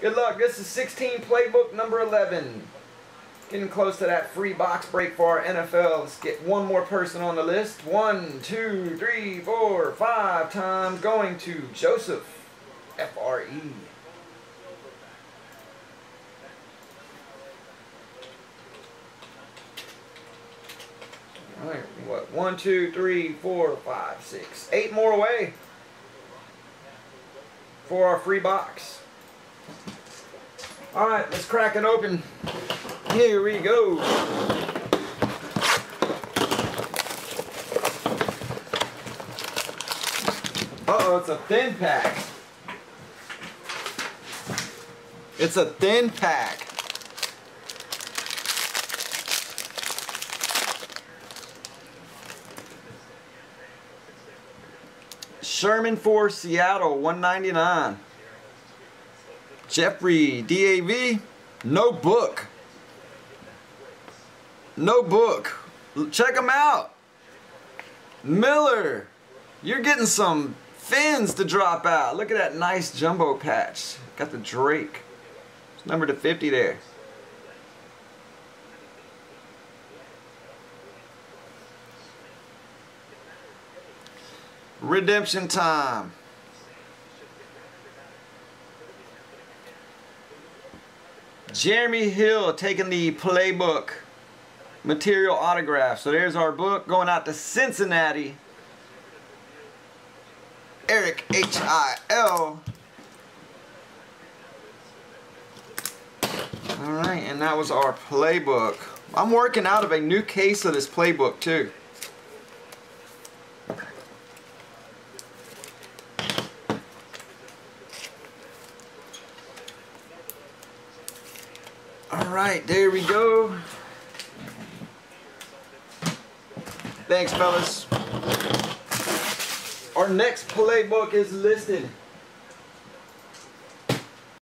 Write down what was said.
Good luck. This is 16 playbook number 11. Getting close to that free box break for our NFL. Let's get one more person on the list. One, two, three, four, five times. Going to Joseph. F-R-E. Alright, what? One, two, three, four, five, six, eight more away for our free box. Alright, let's crack it open. Here we go. Uh-oh, it's a thin pack. It's a thin pack. Sherman for Seattle, 199. Jeffrey, DAV, no book. No book. Check them out. Miller, you're getting some fins to drop out. Look at that nice jumbo patch. Got the Drake. It's number to 50 there. Redemption time. Jeremy Hill taking the playbook material autograph. So there's our book going out to Cincinnati. Eric H-I-L. Alright, and that was our playbook. I'm working out of a new case of this playbook too. Alright, there we go. Thanks, fellas. Our next playbook is listed